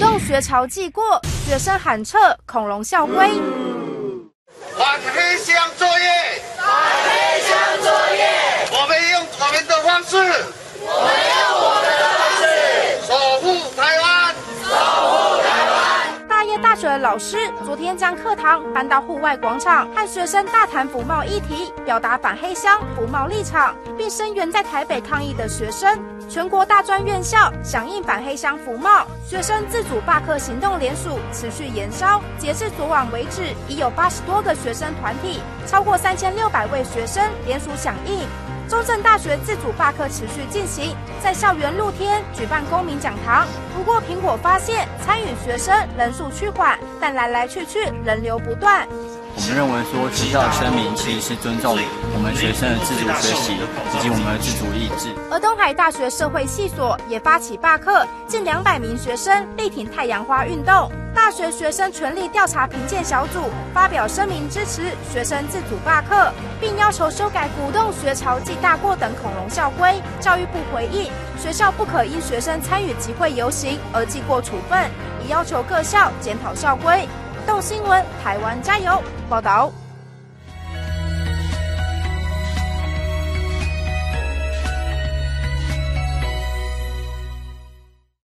动学潮记过，学生喊撤恐龙校规。反黑箱作业，反黑箱作业，我们用我们的方式，我们用我们的方式守护台湾，守护台湾。大业大学的老师昨天将课堂搬到户外广场，和学生大谈服贸议题，表达反黑箱服贸立场，并声援在台北抗议的学生。全国大专院校响应反黑箱服贸，学生自主罢课行动连署持续延烧。截至昨晚为止，已有八十多个学生团体，超过三千六百位学生联署响应。中正大学自主罢课持续进行，在校园露天举办公民讲堂。不过，苹果发现参与学生人数趋缓，但来来去去人流不断。我们认为说，学校的声明其实是尊重我们学生的自主学习以及我们的自主意志。而东海大学社会系所也发起罢课，近两百名学生力挺太阳花运动。大学学生权力调查评鉴小组发表声明支持学生自主罢课，并要求修改鼓动学潮记大过等恐龙校规。教育部回应，学校不可因学生参与集会游行而记过处分，也要求各校检讨校规。新闻，台湾加油！报道。